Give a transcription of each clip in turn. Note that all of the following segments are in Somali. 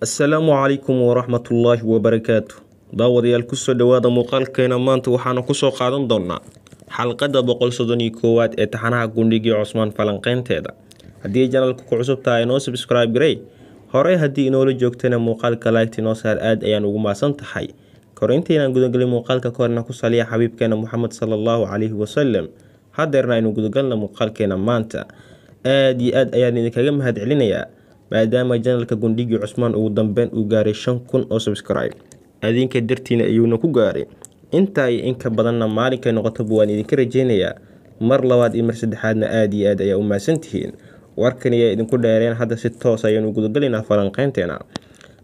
asalaamu calaykum waraxmatullaahi wabarakaatu daawadayaal ku soo dhowaada muuqaalkeena maanta waxaanu ku soo qaadan doonaa xalqadda boqol soddon iyo koowaad ee taxanaha gundhigii cusmaan falanqeynteeda haddii janalka ku cusub tahay noo sabscribe garey horey haddii inoola joogtana muuqaalka laygta inoo saar aad ayaan ugu maasan tahay. Korintaynaan gudagelin muuqaalka kahorna ku saliya xabiibkeena moxamed sala allahu calayhi wasalam hadeerna aynu gudagalna muuqaalkeena maanta. Aada iyo aad ayaan idinkaga mahad celinayaa maadaama janalka gundhigii cusmaan ugu dambeyn uu gaaray shan kun oo subscribe. Adinka dartiina ayuuna ku gaaray? Intaa iyo inka badanna maalinkay noqotaba waan idinka rajeynayaa mar labaad iyo mar saddexaadna aada iyo aad ayaa u mahadsantihiin warkan ayaa idinku dheereen hadda si toos ayaanu gudagalaynaa falanqeynteena.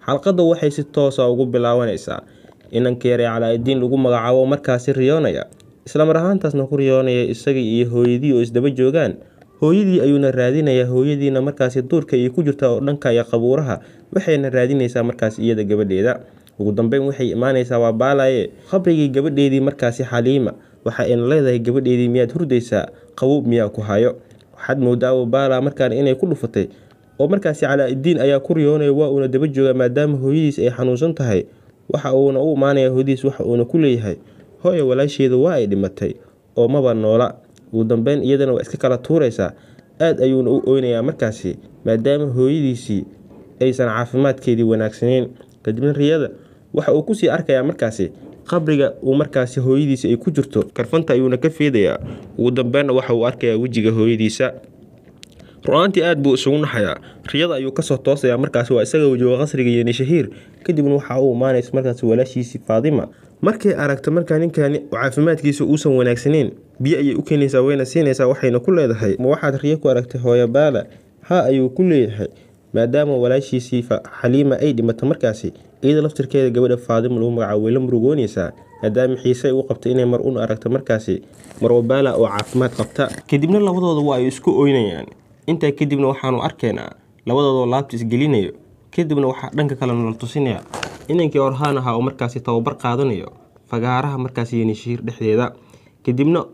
Xalqadda waxay si toosa ugu bilaabanaysaa. Inanka yare calaa-idiin lagu magacaabo markaasi riyoonaya. Islamar ahaantaasna ku riyoonaya isaga iyo hooyadii oo isdaba joogaan hooyadii ayuuna raadinayaa hooyadiina markaasi duurka ay ku jirta oo dhanka iyo qabuuraha waxayna raadinaysaa markaas iyada gabadheeda. Ugu dambeyn waxay imaanaysaa waa baalaye qabrigii gabadheedii markaasi xaliima waxa ayna leedahay gabadheedii miyaad hurdaysaa qabuub miyaa ku hayo? Waxaad moodaa baala markaan inay ku dhufatay oo markaasi calaa-idiin ayaa ku riyoonaya waa uuna daba jooga maadaama hooyadiis ay xanuunsan tahay. Waxa uuna u imaanaya hooyadiis waxa uuna ku leeyahay hooya walaasheeda waa ay dhimatay oo maba noola ugu dambeyn iyadana waa iska kala tuuraysaa aad ayuuna u oynayaa markaasi maadaama hooyadiisii aysan caafimaadkeedii wanaagsaneyn kadibna riyada waxa uu ku sii arkayaa markaasi qabriga uu markaasi hooyadiisa ay ku jirto. Karfanta ayuuna ka feedayaa ugu dambeynna waxa uu arkayaa wejiga hooyadiisa. Ru-aantii aad buu isugu naxayaa. Riyada ayuu ka soo toosayaa markaasi waa isaga wajooga qasriga yeni shahiir kadibna waxa uu imaanaysa markaasi walaashiisii faadima. Markay aragto markaa ninkani caafimaadkiisa uusan wanaagsaneyn biyo ayay u keenaysaa wayna siinaysaa waxayna ku leedahay. Ma waxaad riyo ku aragtay hooyo baala haa ayuu ku leeyahay maadaama walaashiisii xaliima ay dhimato markaasi iyada laftirkeeda gabadha faadima lagu magacaabo way la murugoonaysaa. Maadaama xiise u qabtay inay mar un aragto markaasi marwabaala oo caafimaad qabta. Kadibna labadooda waa ay isku oynayaan. Intaa kadibna waxaanu arkaynaa labadoodoo laabta isgelinayo. Kadibna waxaa dhanka kale nala tusinaya inankii orhaan ahaa oo markaasi tababar qaadanayo fagaaraha markaasi yenishiir dhexdeeda. Kadibna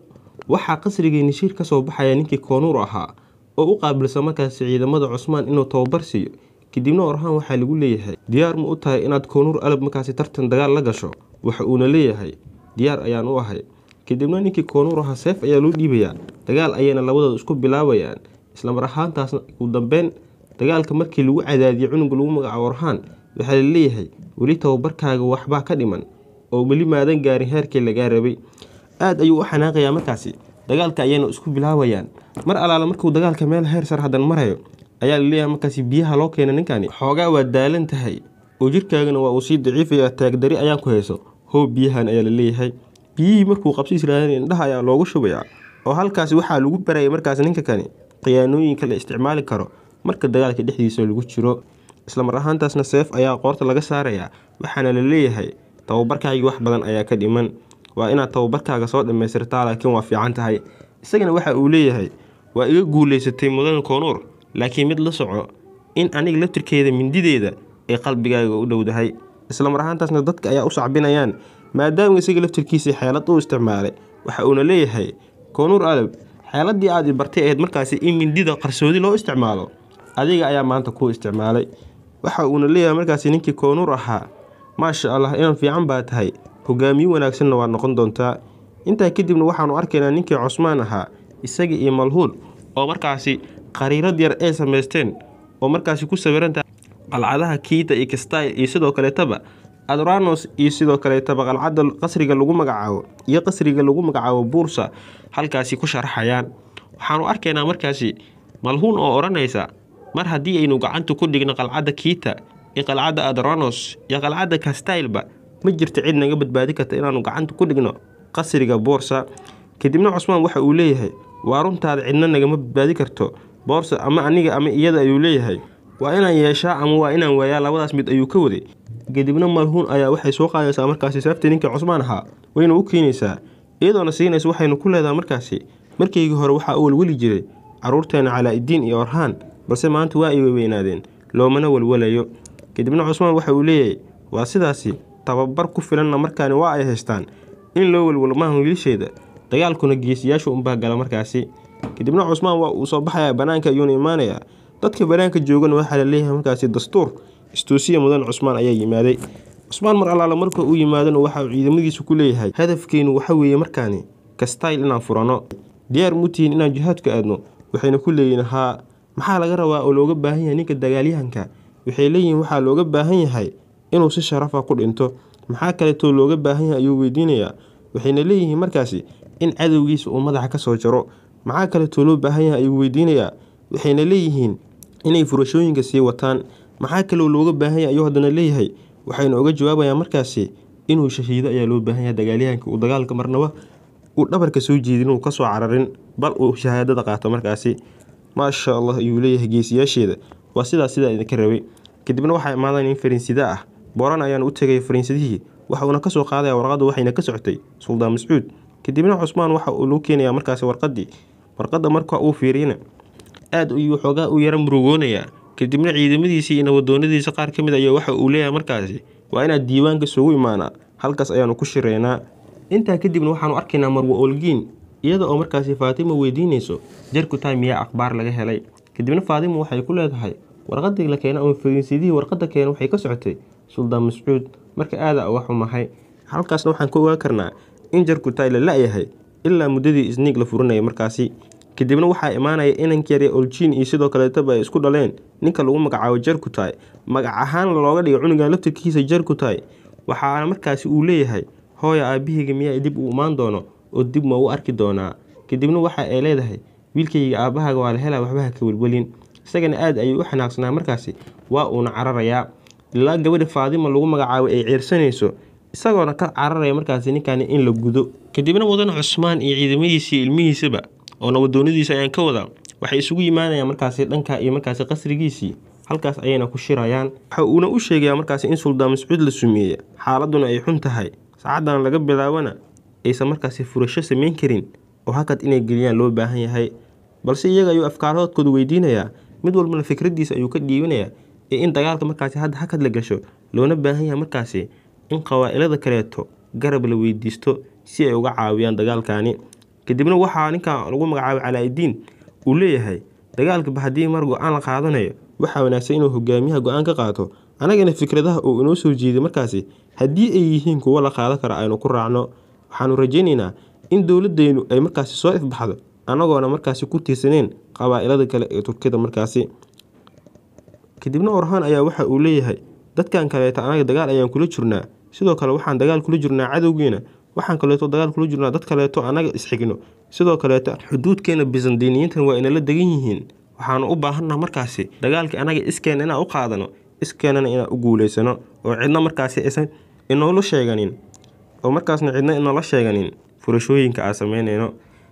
waxaa qasriga yenishiir ka soo baxaya ninkii koonuur ahaa oo u qaabilsa markaasi ciidamada cusmaan inuu tababar siiyo kadibna orhaan waxaa lagu leeyahay diyaar ma u tahay inaad koonuur alab markaasi tartan dagaal la gasho? Waxa uuna leeyahay diyaar ayaan u ahay. Kadibna ninkii koonuur ahaa seef ayaa loo dhiibayaa dagaal ayayna labadooda isku bilaabayaan islamar ahaantaasna ugu dambeyn dagaalka markii lagu cadaadiyey cunuga lagu magacaabo orhaan waxaa la leeyahay weli tababarkaaga waxbaa ka dhiman oo weli maadan gaarin heerkii lagaa rabay aada ayuu u xanaaqayaa markaasi. Dagaalka ayayna isku bilaabayaan mar alaala markuu dagaalka meel heer sar haddan marayo ayaa la leeyahay markaasi biyaha loo keena ninkani xoogaa waa daalan tahay. Oo jirkaagana waa uu sii daciifayaa taagdari ayaan ku hayso. Hoob biyahan ayaa la leeyahay. Biyihii markuu qabsiis raadin indhaha ayaa loogu shubayaa. Oo halkaasi waxaa lagu barayay markaas ninka kani khiyaanooyinka la isticmaali karo. Marka dagaalka dhexdiisa lagu jiro islamar ahaantaasna seef ayaa qoorta laga saarayaa. Waxaana la leeyahay tababarkaagii wax badan ayaa ka dhiman waa inaad tababarkaaga soo dhammaystirtaa laakiin waa fiican tahay. Isagana waxa uu leeyahay waa iga guulaysatay mudan koonuur laakiin mid la soco in aniga laftirkeeda mindideeda ay qalbigaaga u dhowdahay. Islamar ahaantaasna dadka ayaa u sacbinayaan maadaama isaga laftirkiisa xeelad u isticmaalay. Waxa uuna leeyahay koonuur alab xeeladii aad i bartay ahayd markaasi in mindida qarsoodi loo isticmaalo adiga ayaa maanta kuu isticmaalay. Waxa uuna leeyahay markaasi ninkii koonuur ahaa maasha allah inan fiican baa tahay hogaamiye wanaagsanna waad noqon doontaa. Intaa kadibna waxaanu arkaynaa ninkii cusmaan ahaa isaga iyo malhuun oo markaasi qariirad yar ay samaysteen oo markaasi ku sawirantahay qalcadaha kiita iyo kastayl iyo sidoo kaleetaba adranos iyo sidoo kaleetaba qalcadda qasriga lagu magacaabo iyo qasriga lagu magacaabo buursa halkaasi ku sharaxayaan. Waxaanu arkaynaa markaasi malhuun oo odhanaysa mar haddii aynu gacanta ku dhigno qalcadda kiita iyo qalcadda adranos iyo qalcadda kastaylba ma jirto cid naga badbaadi karta inaanu gacanta ku dhigno qasriga boorsa. Kadibna cusmaan waxa uu leeyahay waa runtaada cidna nagama badbaadi karto boorsa ama aniga ama iyada ayuu leeyahay. Waa inaan yeeshaa ama waa inaan waayaa labadaas mid ayuu ka waday. Kadibna malhuun ayaa waxay soo qaadaysaa markaasi saaftii ninkii cusmaan ahaa. Wayna u keenaysaa iyadoona siinaysa waxaynu ku leedahay markaasi. Markaygii hore waxaa u walweli jiray caruurteena calaa-idiin iyo orhaan balse maanta waa ay weynaadeen loomana walwalayo kadibna cusmaan waxa uu leeyahay waa sidaasi tababar ku filanna markaani waa ay haystaan. In loo walwalo maahan wiilasheeda. Dagaalkuna geesiyaasha unbaa gala markaasi. Kadibna cusmaan waa uu soo baxayaa banaanka ayuuna imaanayaa. Dadka banaanka joogana waxaa la leeyahay markaasi dastuur. Istoosiya mudan cusmaan ayaa yimaaday. Cusmaan mar allaala marka uu yimaadona waxa uu ciidamadiisu ku leeyahay. Hadafkeenu waxa weeye markaani kastayl inaan furano. Diyaar mutihiin inaan jihaadka aadno. Waxayna ku leeyihiin haa maxaa laga rabaa oo looga baahan yahay ninka dagaalyahanka? Waxay leeyihiin waxaa looga baahan yahay inuu si sharafa ku dhinto. Maxaa kaleetoo looga baahan yahay ayuu weydiinayaa? Waxayna leeyihiin markaasi in cadowgiisa uu madaxa ka soo jaro. Maxaa kaleetoo loo baahan yahay ayuu weydiinayaa? Waxayna leeyihiin inay furashooyinka sii wataan. Maxaa kaloo looga baahan yahay ayuu haddana leeyahay? Waxayna uga jawaabayaan markaasi inuu shahiido ayaa loo baahan yahay dagaalyahanka uu dagaalka marnaba uu dhabarka soo jeedin uu ka soo cararin bal uu shahaadada qaato markaasi. Maasha allah ayuu leeyahay geesiyaasheeda. Waa sidaas sidaa idinka rabay. Kadibna waxaa imaadaan in fariinsida ah booran ayaana u tegay fariinsidihii waxa uuna ka soo qaadaya warqadda waxayna ka socotay suldaan mascuud. Kadibna cusmaan waxa uu loo keenayaa markaasi warqadii warqadda marka uu fiiriyana aada ayuu xoogaa u yara murugoonayaa kadibna ciidamadiisii iyo nabadoonadiisa qaar ka mid ayaa waxa uu leeyahay markaasi waa inaad diiwaanka isugu imaanaa halkaas ayaanu ku shireynaa intaa kadibna waxaanu arkaynaa marwa olgiin iyada oo markaasi faatimo weydiinayso jarkutaa miyaa akhbaar laga helay? Kadibna faatimo waxay ku leedahay warqadii la keena ama fariinsidihii warqadda keena waxay ka socotay suldaan mascuud marka aada uga xumahay halkaasna waxaan ka ogaa karnaa in jarkutaay la la-yahay ilaa muddadii isniig la furinaya markaasi. Kadibna waxaa imaanaya inankiyare oljiin iyo sidoo kaleetaba ay isku dhaleen. Ninka lagu magacaabo jarkutaay magac ahaan looga dhigay cunugan laftirkiisa jarkutaay waxaana markaasi uu leeyahay hooya aabahayga miyaa dib uu imaan doono oo dib ma u arki doonaa? Kadibna waxa ay leedahay wiilkayga aabahaaga waa la helaa waxbaha ka welwelin. Isagana aada ayuu u xanaaqsanaa markaasi waa uuna cararayaa ilaa gabadha faadima lagu magacaabo ay ceersanayso isagoona ka cararaya markaasi ninkaani in la gudo. Kadibna mudan cusmaan iyo ciidamadiisii ilmihiisaba oo nabadoonadiisa ayaan ka wadaa waxay isugu yimaanayaan markaasi dhanka iyo markaasi qasrigiisii. Halkaas ayayna ku shirayaan. Waxa uuna u sheegayaa markaasi in suldaan mascuud la sumeeye xaaladuna ay xun tahay. Saacaddan laga bilaabana aysan markaasi furasho samayn karin oo hakad inay geliyaan loo baahan yahay. Balse iyaga ayuu afkaarahoodkooda weydiinayaa. Mid walbana fikraddiisa ayuu ka dhiibanayaa in dagaalka markaasi hadda hakad la gasho loona baahan yahay markaasi in qawaa'ilada kaleeto garab la weydiisto si ay uga caawiyaan dagaalkani kadibna waxaa ninkan lagu magacaabay calaa-idiin uu leeyahay dagaalkaba haddii mar go'aan la qaadanayo waxaa wanaagsan inuu hogaamiyaha go'aan ka qaato. Annagana fikradaha uu inoo soo jeeday markaasi haddii ay yihiin kuwo la qaadan karo aynu ku raacno. Waxaanu rajaynaynaa in dowladeynu ay markaasi soo ifbaxdo annagoona markaasi ku tiirsaneen qabaa'ilada kale ee turkida markaasi kadibna orhaan ayaa waxa uu leeyahay dadkan kaleeta anaga dagaal ayaan kula jirnaa. Sidoo kale waxaan dagaal kula jirnaa cadowgeena waxaan kaleeto dagaal kula jirnaa dad kaleeto annaga isxigno sidoo kaleeto xuduudkeena bisandiiniyiintan waa inala degan yihiin. Waxaanu u baahannaha markaasi dagaalkii annaga iskeena inaan u qaadano iskeenana inaan u guulaysano oo cidna markaasi aysan inoola sheeganin. Oo markaasna cidna inoola sheeganin. Furashooyinka aan samaynayno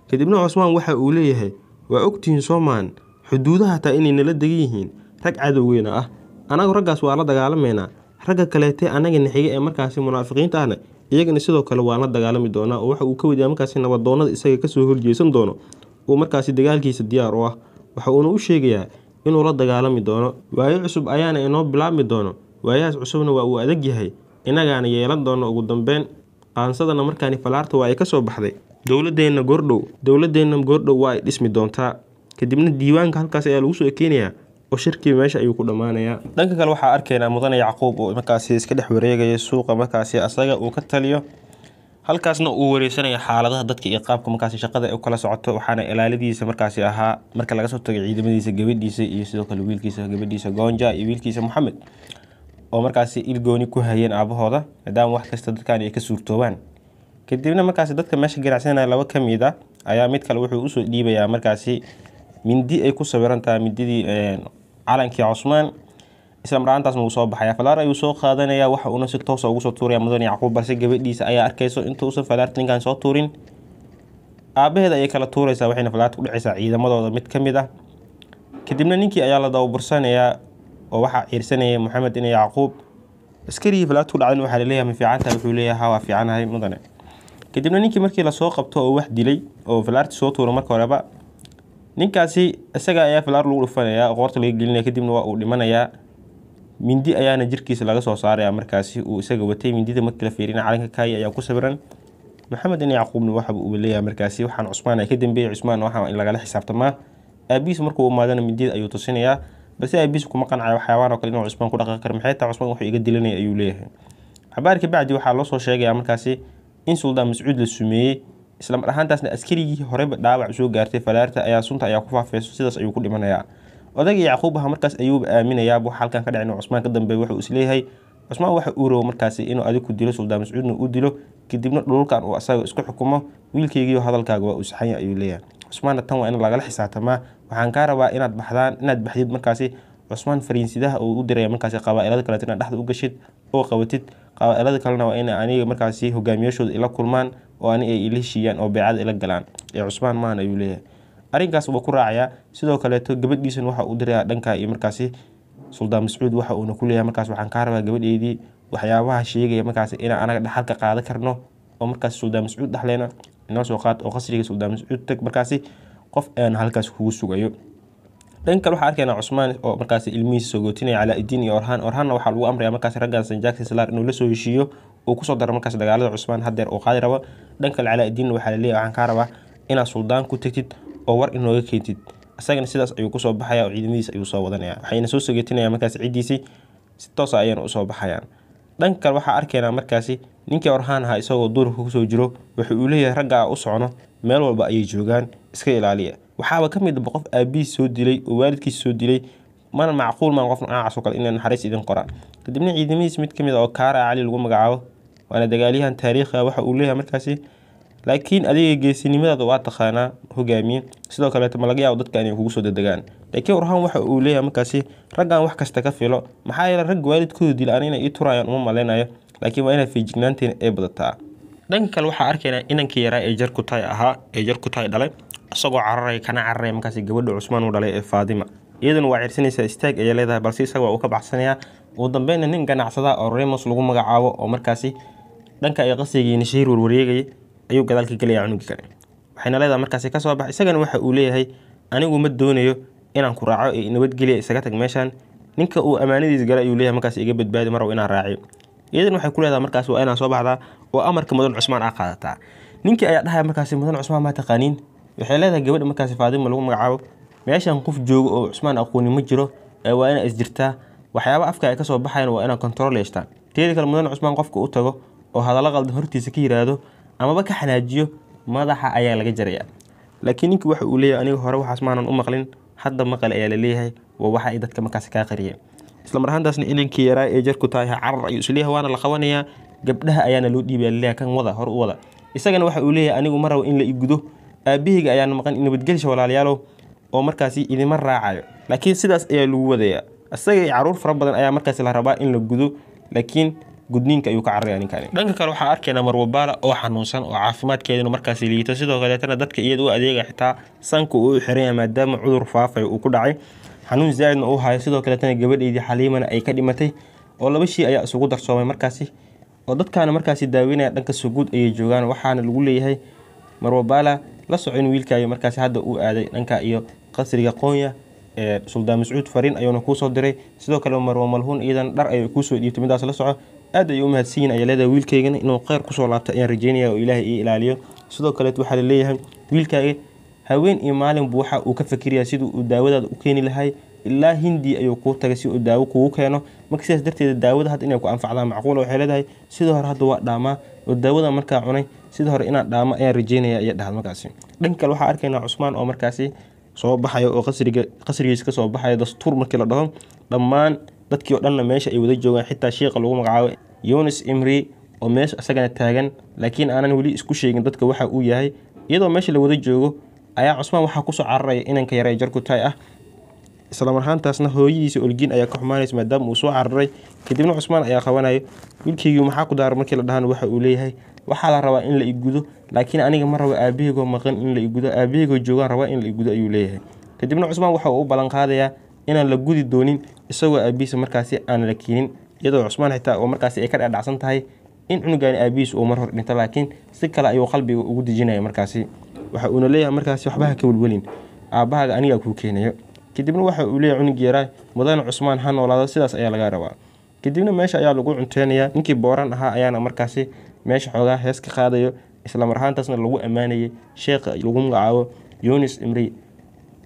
kadibna cusmaan waxa uu leeyahay waa ogtihiin soomaan xuduudaha hataa inay nala degan yihiin rag cadowgeena ah. Annagu raggaas waa la dagaalamaynaa. Ragga kaleetee annaga naxiga ee markaasi munaafiqiinta ahna iyagana sidoo kale waan la dagaalami doonaa oo waxa uu ka wadiyaa markaasi nabadoonada isaga ka soo horjeesan doono. Uu markaasi dagaalkiisa diyaar u ah. Waxa uuna u sheegayaa inuu la dagaalami doono. Waayo cusub ayaana inoo bilaabmi doono. Waayahaas cusubna waa uu adag yahay. Innagaana yeelan doono ugu dambeyn. Qaansadana markaani falaarta waa ay ka soo baxday. Dowladeenna goordhow dowladeenna goordhow waa ay dhismi doontaa. Kadibna diiwaanka halkaas ayaa lagu soo ekeynayaa oo shirkii meesha ayuu ku dhammaanayaa. Dhanka kale waxaa arkaynaa mudane yacquub oo markaasi iska dhex wareegaya suuqa markaasi asaga uu ka taliyo. Halkaasna uu wareysanaya xaaladaha dadka iyo qaabka markaasi shaqada u kala socoto waxaana ilaaladiisa markaasi ahaa marka laga soo tagay ciidamadiisa gabadhiisa iyo sidoo kale wiilkiisa gabadhiisa goonja iyo wiilkiisa moxamed oo markaasi ilgooni ku hayeen aabahooda maadaama wax kasta dadkan ay ka suurtoobaan. Kadibna markaasi dadka meesha ganacsanaya laba ka mid a ayaa mid kale wuxuu u soo dhiibayaa markaasi mindi ay ku sawiran tahay mindidii calankii cusmaan isla mar-aantaasna wuu soo baxaya falaar ayuu soo qaadanaya waxa uuna si toosa ugu soo tuuraya mudane yacquub balse gabadhiisa ayaa arkayso intuusan falaarta ninkan soo tuurin. Aabaheeda ayay kala tuuraysaa waxayna falaarta ku dhacaysaa ciidamadooda mid ka mid ah. Kadibna ninkii ayaa la dababursanayaa oo waxaa ciirsanaya moxamed ina yacquub askarigii falaarta ku dhacdan waxaa la leeyahay ma fiicantahay wuxuu leeyahay ha waa fiicanahay mudane. Kadibna ninkii markii la soo qabto oo wax dilay oo falaarti soo tuuro marka horeba ninkaasi isaga ayaa falaar lagu dhufanayaa qoorta laga gelinaya kadibna waa uu dhimanayaa. Mindi ayaana jirkiisa laga soo saaraya markaasi uu isaga watay. Mindida markii la fiirina calanka kaaya ayaa ku sawiran maxamed in yacquubna waxa uu leeyahay markaasi. Waxaan cusmaan ay ka dambeeyey cusmaan waxaa in lagala xisaabtamaa. Aabihiis markuu imaadana mindida ayuu tusinayaa. Balse aabihiis kuma qancayo waxyaabaan oo kale inuu cusmaan ku dhaqan karo. Maxay taa cusmaan wuxuu iga dilanaya ayuu leeyahay. Cabaar kabacdi waxaa loo soo sheegayaa markaasi in suldaan mascuud la sumeeyey islamar ahaantaasna askarigii horeyba dhaawac soo gaartay falaarta ayaa sunta ayaa ku faafeyso sidaas ayuu ku dhimanayaa odayga yacquub aha markaas ayuuba aaminayaaba wax halkan ka dhacin cusmaan ka dambeey wuxuu is leeyahay cusmaan waxa uu rabo markaasi inuu adigu ku dilo suldaan mascuudna u dilo kadibna dhululkan uu asaga isku xukumo wiilkeygiiyo hadalkaaga waa uu saxanya ayuu leeyahay. Cusmaanna tan waa in lagala xisaabtamaa waxaan kaa rabaa inaad baxdaan inaad baxdid markaasi cusmaan fariinsidaha uu u diraya markaasi qabaa-ilada kaleet inaad dhexda u gashid oo qabatid qabaa-ilada kalena waa in aniga markaasi hogaamiyashooda ila kulmaan oo ani ay ila heshiiyaan oo beecada ila galaan. Ee cusmaan maan ayuu leeyahay. Arrinkaas wuu ku raacayaa sidoo kaleeto gabadhiisan waxa uu dirayaa dhanka iyo markaasi suldaan mascuud waxa uuna ku leeyahay markaas waxaan kaa rabaa gabadheydii waxyaabaha sheegaya markaasi inaan anaga dhaxalka qaadan karno oo markaasi suldaan mascuud dhexleena inoo soo qaad oo qasriga suldaan mascuud tag markaasi qof aan halkaas kugu sugayo dhan kale waxaa arkaynaa cusmaan oo markaasi ilmihiisa sogootinaya calaa-idiin iyo orhaan. Orhaanna waxaa lagu amraya markaasi raggan sanjaaksin salaar inuu la soo heshiiyo uu ku soo daro markaas dagaalada cusmaan hadeer uu qaadi rabo. Dhan kale calaa-idiinna waxaa laleeyahy waxaan kaa rabaa inaad suldaan ku tegtid oo war inooga keentid. Isagana sidaas ayuu ku soo baxaya oo ciidamadiisa ayuu soo wadanaya. Waxayna soo sogootinaya markaasi ciddiisii si toosa ayayna u soo baxayaan. Dhan kale waxaa arkaynaa markaasi ninkii orhaan ahaa isagoo duurka ku soo jiro wuxuu uu leeyahay raggaa u socno meel walba ayay joogaan iska ilaaliya waxaaba ka mid qof aabihiis soo dilay oo waalidkiis soo dilay mana macquul maan qof noocaas oo kale inay naxariis idin qoraan kadibna ciidamadiis mid ka mid oo kaara cali lagu magacaabo waana dagaalyahan taariikhi waxa uu leeyahay markaasi laakiin adiga geesinimadaada waa taqaanaa hogaamiye. Sidoo kaleeto ma yaabo dadka inay kugu soo dedegaan. Laakiin orhaan waxa uu leeyahay markaasi raggan wax kasta ka filo. Maxaa yeele rag waalidkooda dila aan inay ii turayaan uma maleynayo. Laakiin waa inaad feejignaanteena ee badataa dhanka kale waxaa arkaynaa inankii yaraa ee jar kutay ahaa ee jar kutay dhalay isagoo cararaya kana cararaya markaasi gabadha cusmaan u dhalay ee faadima. Iyaduna waa cirsanaysaa istaag ayay leedahay balse isaga waa uu ka baxsanayaa. Ugu dambeynna nin ganacsada oo remos lagu magacaabo oo markaasi dhanka ay qasrigii nashiir warwareegayay ayuu gadaal ka gelaya cunugii kale waxayna leedahay markaasi ka soo bax isagana waxa uu leeyahay anigu ma doonayo inaan ku raaco ee nabadgeliya isaga tag meeshan ninka uu ammaanadiis gala ayuu leeyahay markaas iga badbaadi marow inaan raaciyo iyadana waxay ku leedahay markaas waa inaan soo baxdaa oo amarka mudan cusmaan aa qaadataa. Ninkii ayaa dhahaya markaasi mudan cusmaan maa taqaaniin? Waxay leedahay gabadha markaasi faadima lagu magacaabo meeshan qof joogo oo cusmaan aqooni ma jiro ee waa inaa isjirtaa waxyaaba afka ay ka soo baxayan waa inaa kontarool yeeshtaa teedi kale mudan cusmaan qofka u tago oo hadallo qaldan hortiisa ka yiraahdo amaba ka xanaajiyo madaxa ayaa laga jaraya laakiin ninkii waxa uu leeyahay aniga hore waxaas maanan u maqlin hadda maqal ayaa la leeyahay waa waxa ay dadka markaasi kaa qariyeen isla mar ahaantaasna inankii yaraa ee jarku tahay carar ayuu is leeyahay waana la qabanayaa gabdhaha ayaana loo dhiibaya la leeyahay kan wada hor u wada. Isagana waxa uu leeyahay anigu ma rabo in la igudo aabahayga ayaana maqan nabadgelsha walaalayaalow oo markaasi idima raacayo. Laakiin sidaas ayaa lagu wadayaa isaga iyo carruur fara badan ayaa markaasi la rabaa in la gudo laakiin gudniinka ayuu ka cararaya ninkani dhanka kale waxaa arkaynaa marwabaala oo xanuunsan oo caafimaadkeeduna markaasi liito. Sidoo kaleetana dadka iyada u adeega xitaa sanka uu u xiranya maadaama cudur faafay uu ku dhacay xanuun zaaidna uu hayo. Sidoo kaleetana gabadheydii xaliimana ay ka dhimatay oo laba shii ayaa isugu darsoomay markaasi oo dadkaana markaasi daaweynaya dhanka suguud ayay joogaan. Waxaana lagu leeyahay marwabaala la soco in wiilkaayo markaasi hadda uu aaday dhanka iyo qasriga qoonya ee suldaan mascuud fariin ayuuna kuusoo diray. Sidoo kale marwa malhuun iyadan dhar ayay kuusoo dhiibtay. Midaas la soco aad ay u mahadsanyiin ayaa leedahay wiilkaygana inuu kheyr ku soo laabtay ayaan rajeynaya oo ilaahay ii ilaaliyo. Sidoo kaleet waxaa la leeyahay wiilkaaga haween iyo maalinbu waxa uu ka fikirayaa siduu uu daawadaada u keeni lahay. Ilaa hindi ayuu kuu tagay si uu daawo kugu keeno. Marka sidaas darteeda daawada hadda inay ku anfacdaan macquula waxay leedahay sidii hore hadda waa dhaamaa. Oo daawada markaa cunay sidii hore inaad dhaamo ayaan rajeynaya iyo dhahad markaasi. Dhanka kale waxaa arkaynaa cusmaan oo markaasi soo baxaya oo qasriga qasrigiisa ka soo baxaya dastuur markii la dhaho. Dhammaan dadkii oo dhanna meesha ay wada joogaan xitaa sheekha lagu magacaabo yunis imri oo meesha isagana taagan laakiin aanan weli isku sheegin dadka waxa uu yahay. Iyadoo meesha la wada joogo ayaa cusmaan waxaa ku soo cararaya inanka yare jarkutay ah. Isla marhaantaasna hooyadiisa olgiin ayaa ka xumaanaysa maadaama uu soo cararay kadibna cusmaan ayaa qabanayo wiilkaygii maxaa ku markii la dhahan waxa uu leeyahay? Waxaa la rabaa in la igudo laakiin aniga ma rabo aabahaygoo maqan in la igudo aabahaygoo joogaan rabaa in la igudo ayuu leeyahay. Kadibna cusmaan waxa uu u ballan qaadayaa inaan la gudi doonin isagoo aabihiisa markaasi aan la keenin iyadoo cusmaan xitaa oo markaasi ay ka dhadhacsan tahay in cunugaani aabihiis uu mar hor dhinto laakiin si kale ayuu qalbiga ugu dejinaya markaasi waxa uuna leeyahay markaasi waxbaha ka welwelin. Aabbahaaga anigaa kuu keenayo. Kadibna waxa uu leeyahay cunug yaraa mudane cusmaan ha noolaado sidaas ayaa laga rabaa. Kadibna meesha ayaa lagu cunteynayaa ninkii booran ahaa ayaana markaasi meesha xoogaa hees ka qaadayo isla mar ahaantaasna lagu ammaanayay sheekha lagu magacaabo yunis imri.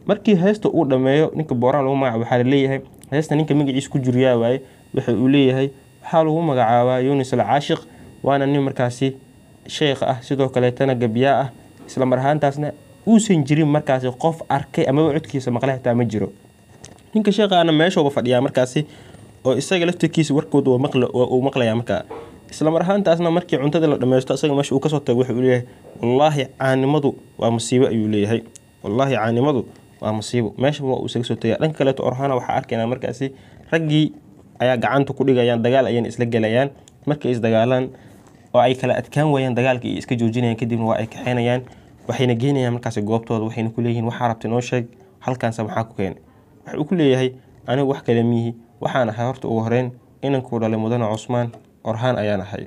Markii heesta uu dhammeeyo ninka booraha lagu magacaabo waxaa la leeyahay heesta ninka magaciisa ku juriyaa waaye waxa uu leeyahay waxaa lagu magacaabaa yunis al caashiq waana nin markaasi sheekh ah sidoo kaleetana gabyaa ah isla mar ahaantaasna uusan jirin markaasi qof arkay amaba codkiisa maqle xitaa ma jiro. Ninka sheekhaana meeshooba fadhiyaa markaasi oo isaga laftirkiisa warkooda uu maqlayaa markaa isla mar ahaantaasna markii cuntada la dhammaysto isaga meesha uu ka soo tago wuxuu leeyahay wallaahi caanimadu waa musiibo ayuu leeyahay. Wallaahi caanimadu waa musiibo. Meeshaba uu isaga soo tagaya dhanka kaleeto orhana waxaa arkaynaa markaasi raggii ayaa gacanta ku dhigayaan dagaal ayayna isla gelayaan markay isdagaalaan oo ay kala adkaan waayaan dagaalka iyo iska joojinayaan kadibna waa ay kaxeynayaan waxayna geynayaan markaasi goobtooda waxayna ku leeyihiin waxaa rabta inoo sheeg halkaanse maxaa ku keenay waxa uu ku leeyahay anigu wax kale miyihi waxaan ahay horta ugu horeyn inankuu dhalay mudane cusmaan orhaan ayaan ahay.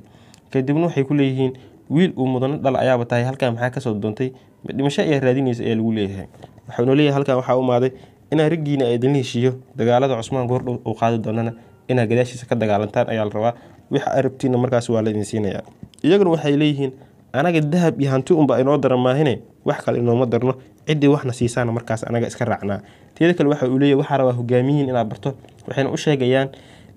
Kadibna waxay ku leeyihiin wiil uu mudano dhal ayaaba tahay halkaa maxaa ka soo doontay? Dhimasho ayaa raadinaysa ayaa lagu leeyahay. Waxauna leeyahay halkan waxaa u maaday inaa raggiina ay idinla heshiiyo dagaalada cusmaan goordhow uu qaadi doonana inaa gadaashiisa ka dagaalantaan ayaa la rabaa waxa arabtiina markaas waa la idin siinayaa. Iyaguna waxay leeyihiin anaga dahab iyo hanti unba inoo daran maahine wax kale inooma darno. Ciddii waxna siisaana markaas anaga iska raacnaa. Teeda kale waxa uu leeyahy waxaa rabaa hogaamiyiin inaad barto. Waxayna u sheegayaan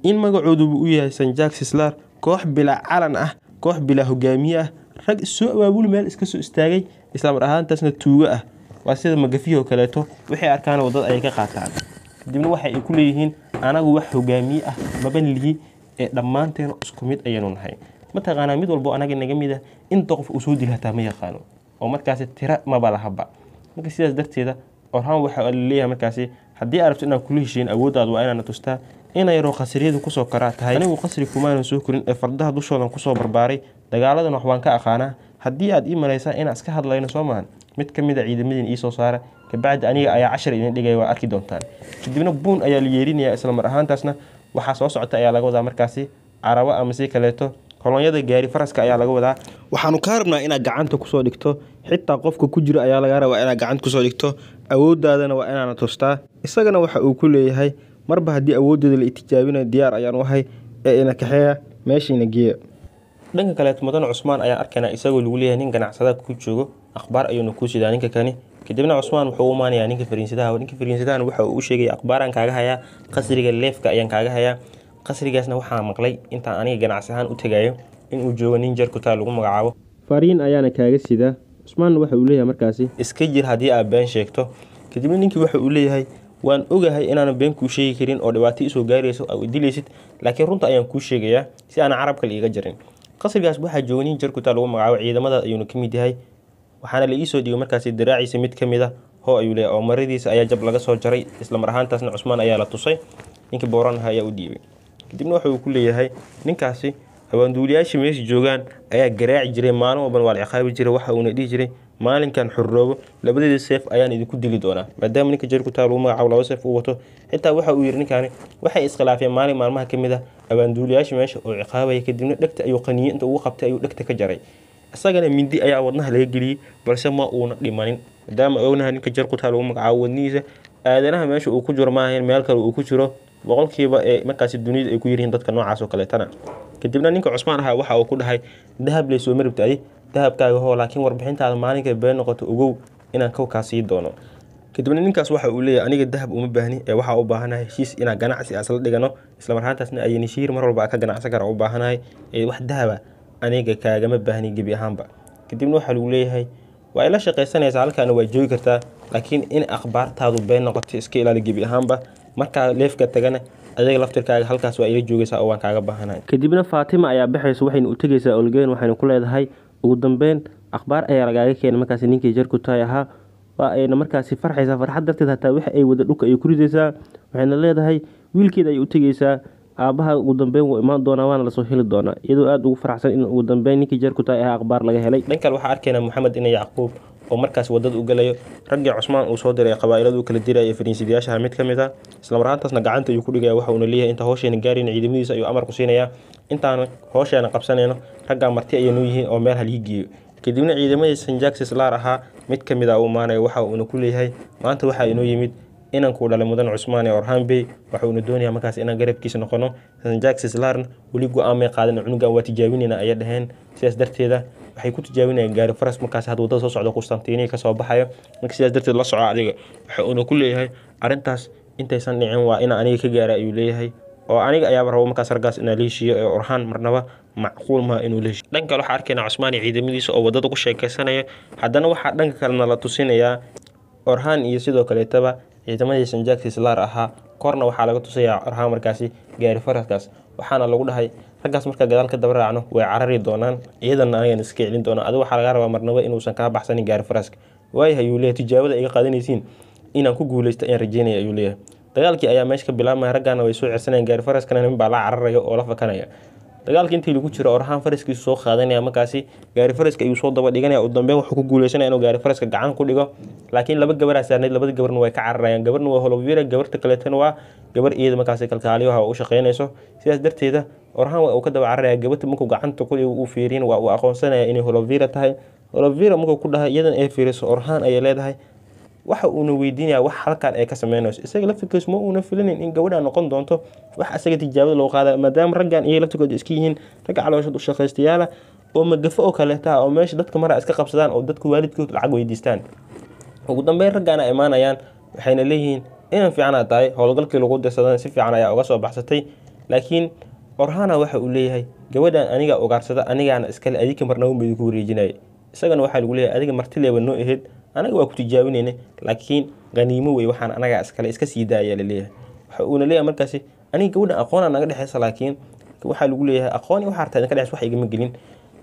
in magacooduba u yahay sanjaak sislaar koox bilaa calan ah koox bilaa hogaamiye ah rag soo abaabuli meel iska soo istaagay islamar ahaantaasna tuugo ah. Waa sida magafiyoo kaleeto waxay arkaan wadad ayay ka qaataan. Kadibna waxa ay ku leeyihiin anagu wax hogaamiye ah maban lihi ee dhammaanteena isku mid ayaynu nahay. Mataqaanaa mid walbo anaga naga mid ah inta uu soo dili ma yaqaano oo markaasi tira maba lahaba marka sidaas darteeda orhaan waxa la leeyahay markaasi haddii aad inaan kula heshiin awooddaada waa inaana tustaa ina yaroo qasriyadu ku soo karaa tahay anigu qasri kumaanan soo korin ee fardaha dushoodan ku soo barbaaray dagaaladan wax waan ka aqaanaa. Haddii aad ii malaysaa inaan iska hadlayno soo maahan mid ka mid a ciidamadiin iisoo saara kabacdi aniga ayaa cashar idin dhigaya waa arki doontaan. Kadibna buun ayaa la yeerinayaa isla ahaantaasna waxaa soo socota ayaa laga wadaa markaasi. Carabo ama si kaleeto kolonyada gaari faraska ayaa laga wadaa. Waxaanu kaa rabnaa inaad gacanta ku soo dhigto. Xitaa qofka ku jira ayaa lagaa rabaa inaad gacanta ku soo dhigto. Awooddaadana waa inaana tustaa isagana waxa uu ku leeyahay marba haddii awooddeeda la itijaabinayo diyaar ayaan u ahay ee ina kaxeeya meeshiina geeya dhanka kaleeto mudane cusmaan ayaan arkaynaa isagoo lagu leeyahay nin ganacsada ku joogo. Akhbaar ayuuna kuu sidaa ninka kani kadibna cusmaan wuxuu u imaanayaa ninka fariinsadaha ninka fariinsadahan waxa uu u sheegaya akhbaaraan kaaga hayaa qasriga leefka ayaan kaaga hayaa qasrigaasna waxaa maqlay intaan aniga ganacsi ahaan u tegayo inuu joogo nin jarkutaa lagu magacaabo. Fariin ayaana kaaga sidaa cusmaanna waxa uu leeyahay markaasi. Iska jir haddii aad been sheegto. Kadibna ninkii waxa uu leeyahay waan ogahay inaanan been kuu sheegi karin oo dhibaato isoo gaarayso aad dilaysid laakiin runta ayaan kuu sheegayaa si aan carab kale iiga jarin. Qasrigaas waxaa jooga nin jarkutaa lagu magacaabo ciidamadaas ayuuna ka mid yahay waxaana la iisoo dhigay markaasi daraaciisa mid ka mid a hoo ayuu leeyahay oo maradiisa ayaa jab laga soo jaray isla mar ahaantaasna cusmaan ayaa la tusay ninkii booranaha ayaa u dhiibay kadibna waxa uu ku leeyahay ninkaasi hawaanduuliyaashii meesha joogaan ayaa garaaci jiray maalin walban waa la ciqaabi jiray waxa uuna dhihi jiray maalinkan xorroobo labadeeda seef ayaan idinku dili doonaa maadaama ninka jarkutaa lagu magacaabo laba seef uu wato. Xitaa waxa uu yidhi ninkaani waxay iskhilaafeen maalin maalmaha ka mid ah hawaanduuliyaasha meesha oo ciqaabaya kadibna dhegta ayuu qaniye inta ugu qabtay ayuu dhegta ka jaray isagana mindi ayaa wadnaha laga geliyey balse ma uuna dhimanin. Maadaama ognaha ninka jarkutaa lagu magacaabo wadnihiisa aadanaha meesha uu ku jiro maahayn meel kale uu ku jiro. Boqolkiiba ee markaasi duniyada ay ku yiryihiin dadka noocaas oo kaleetana. Kadibna ninka cusmaan ahaa waxa uu ku dhahay dahab lay soo maribta adi dahabkaaga hoo laakiin warbixintaada maalinka been noqoto ogow inaan kowkaa sii doono. Kadibna ninkaas waxa uu leeyahay aniga dahab uma baahni ee waxaa u baahanahay heshiis inaa ganacsi asla dhigano ayani shiir mar walba ka ganacsan kara u baahanahay ee wax dahaba aniga kaagama baahni gebi ahaanba. Kadibna waxaa lagu leeyahay waa ila shaqaysanaysaa halkaana waa joogi kartaa. Laakiin in akhbaartaadu been noqoto iska ilaali gebi ahaanba markaa leefka tagana adiga laftirkaaga halkaas waa ila joogaysaa oo waan kaaga baahanahay. Kadibna faatima ayaa baxaysa waxayna u tegaysaa olgeen waxayna ku leedahay ugu dambeyn akhbaar ayaa lagaaga keenay markaasi ninkii jarkutaay ahaa waa ayna markaasi farxaysaa farxad darteed hataa wix ay wada dhulka ay ku ridaysaa waxayna leedahay wiilkeeda ayay u tegaysaa aabaha ugu dambeyn wuu imaan doonaa waana la soo heli doonaa. Iyadoo aada ugu faraxsan in ugu dambeyn ninkii jarkutaay ahaa akhbaar laga helay. Dhan kale waxaa arkaynaa maxamed ina yacquub oo markaas waddada u galayo. Raggii cusmaan uu soo diray qabaa'iladu u kala diraya ee fariinsidayaashaha mid ka mid a islamar ahaantaasna gacanta ayuu ku dhigaya waxa uuna leeyahay inta hooshayna gaarayna ciidamadiisa ayuu amar ku siinayaa. Intaan hoosheena qabsanayno raggaa marti ayaynu yihiin oo meel halii geeyo. Kadibna ciidamadii sanjaak sislaar ahaa mid ka mid a u imaanaya waxa uuna ku leeyahay maanta waxaa inoo yimid inankuu dhalay mudan cusmaan ee orhan bey waxa uuna doonayaa markaas inaan garabkiisa noqono. Sanjaxis larn weli go'aanmay qaadan cunugan waa tijaabinayna ayay dhaheen. Sidaas darteeda waxay ku tijaabinayaan gaari faras. Markaas hadda waddada soo socda qustantiniya ka soo baxayo marka sidaas darteed la soco adiga. Waxa uuna ku leeyahay arrintaas intaysan dhicin waa ina aniga ka gaara ayuu leeyahay. Oo aniga ayaaba rabo markaas raggaas inaa la ee orhaan marnaba macquul maha inuu la dhan kale waxaa arkaynaa cusmaan ciidamadiisa oo waddada ku sheekaysanaya haddana waxaa dhanka kalena la tusinayaa. Orhaan iyo sidoo kaleetaba ciidamadii sanjaagtis laar ahaa korna waxaa laga tusayaa orhaan markaasi gaari faraskaas waxaana lagu dhahay raggaas markaa gadaal ka daba raacno way carari doonaan iyadana anagan iska celin doonaa adiga waxaa laga rabaa marnaba inuusan kaa baxsanin gaari faraska waayahay ayuu leeyahay tijaabada iga qaadanaysiin inaan ku guuleysto ayaan rajeynaya ayuu leeyahay. Dagaalkii ayaa meesha ka bilaabmaya raggaana way soo cersanayaan gaari faraskana nin baa la cararaya oo la fakanaya dagaalka intii lagu jiro orhaan faraskiisu soo qaadanaya markaasi gaari faraska ayuu soo daba dhiganaya. U dambeyn wuxuu ku guuleysanaya inuu gaari faraska gacan ku dhigo. Laakiin laba gabaraa saarneyd labada gabarna way ka cararayaan. Gabarna waa holovira gabarta kaleetana waa gabar iyada markaasi kalkaaliyaha u shaqeynayso. Sidaas darteeda orhaan waa uu ka daba cararaya. Gabarta markuu gacanta ku uu fiiriyin waa uu aqoonsanaya inay holovira tahay. Holovira markuu ku dhahay iyadan ay fiiriso orhaan ayay leedahay waxa uuna weydiinaya wax halkan ay ka sameynayso. Isaga laftirkiisu ma uuna filinin in gabadhan noqon doonto wax isaga tijaabada loo qaada maadaama raggan iyo laftirkooda iska yihiin ragga calooshad u shaqaystayaala oo magafo oo kaleeta oo meesha dadka mara iska qabsadaan oo dadka waalidkood lacag weydiistaan. Ugu dambeyn raggaana imaanayaan waxayna leeyihiin inan fiicana tahay howlgalkii lagu dirsadan si fiican ayaa uga soo baxsatay. Laakiin orhana waxa uu leeyahay gabadhan aniga ugaarsada anigaana iskale adika marnaba ku wareejinaya isagana waxaa lagu leeyahay adiga martileeba noo ahayd anaga waa ku tijaabinayna laakiin qaniimo wey waxaan anagaa iskale iska sii daaya la leeyahay waxa uuna leeyahay markaasi aniga gabadhan aqoona naga dhexeysa laakiin waxaa lagu leeyahay aqooni waxa artaa idinka dhexeysa wax igama gelin.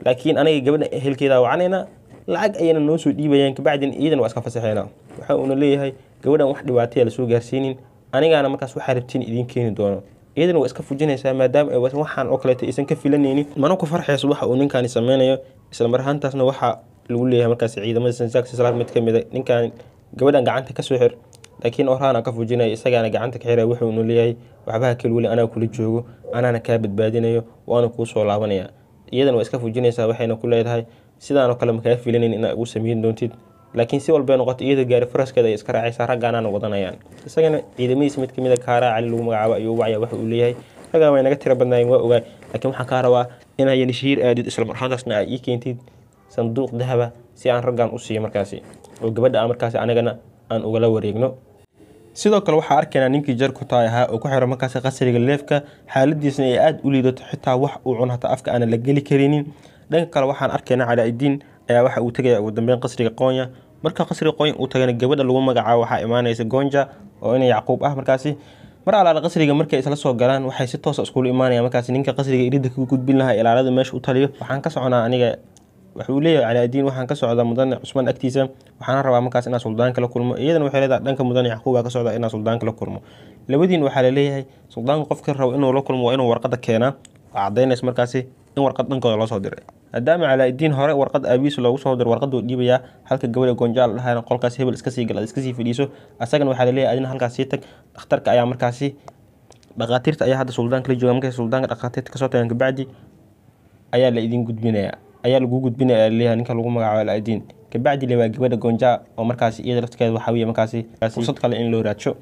Laakiin aniga gabadha ehelkeeda wacanayna lacag ayana noo soo dhiibayaan kabacdin iyadan waa iska fasaxeynaa waxa uuna leeyahay gabadhan wax dhibaataya la soo gaarsiinin anigaana markaas waxaa rabtiin idiin keeni doono. Iyadana waa iska fujinaysaa maadaama waxaan oo kaleeto aysan ka filanaynin. Mana ku farxayso waxa uu ninkaani sameynayo isla mar ahaantaasna waxaa lagu leeyahay markaas ciidamada sansaksislar mid ka mida ninkan gabadhan gacanta ka soo xir laakiin orhaana ka fujinaya isagaana gacanta ka xiraya wuxuuna leeyahay waxbaha kelweli anaa kula joogo anaana kaa badbaadinayo waana kuu soo laabanaya. Iyadana waa iska fujinaysaa waxayna ku leedahay sidaanoo kale makaa filanayn inaa ugu sameyn doontid laakiin si walbay noqoto iyada gaari faraskeeda ay iska raacaysaa raggaanaana wadanayaan. Isagana ciidamadiisa mid ka mid a kaaraa cali lagu magacaabo ayuu wacaya waxa uu leeyahay raggaan way naga tira badnaayeen waa ogaay laakiin waxaan kaa rabaa inaa yanishiir aadid isla ii keentid sanduuq dahaba si aan raggan u siiyo markaasi. Oo gabadha a markaasi anagana aan ugala wareegno. Sidoo kale waxaa arkaynaa ninkii jarkutaay ahaa oo ku xiro markaasi qasriga leefka xaaladiisna ay aada u liidato xitaa wax uu cuno hataa afka aana la geli karinin. Dhanka kale waxaan arkaynaa calaa-idiin ayaa waxa uu tegaya ugu dambeyn qasriga qoonya marka qasriga qoonya uu tagana gabadha lagu magacaabo waxaa imaanaysa goonja oo ina yacquub ah markaasi. Mar alaala qasriga markay isla soo galaan waxay si toosa iskula imaanayaan markaasi ninka qasriga iridda ka lahaa ilaalada meesha u taliyo. Waxaan ka soconaa aniga wuxuu leeyahay calaadiin waxaan ka socdaa mudane cusmaan agtiisa. Waxaana rabaa markaas inaa suldaanka la kulmo. Iyadana waxay leedahay dhanka mudane yacquuba ka socda inaa suldaanka la kulmo. Labadiin waxaa la leeyahay suldaanka qofka rabo inuu la kulmo waa inuu warqada keenaa oo cadaynaysa markaasi in warqad dhankooda loo soo diray. Maadaama calaa-idiin hore warqad aabihiis loogu soo diray warqaduu dhiibayaa halka gabadha goonjaal dhahayna qolkaas hebel iska sii gal iska sii fadhiiso. Asagana waxaa la leeyahay adina halkaas sii tag dhakhtarka ayaa markaasi dhakhaatiirta ayaa hadda suldaanka la jooga. Markay suldaanka dhakhaatiirta ka soo tagaan kabacdi ayaa la idin gudbinayaa ayaa lagu gudbinaya leeyahay ninka lagu magacaabo aladiin kabacdi le waa gabadha goonjaa oo markaasi iyada laftirkeeda waxaa markaasi fursad kale in loo raadsho.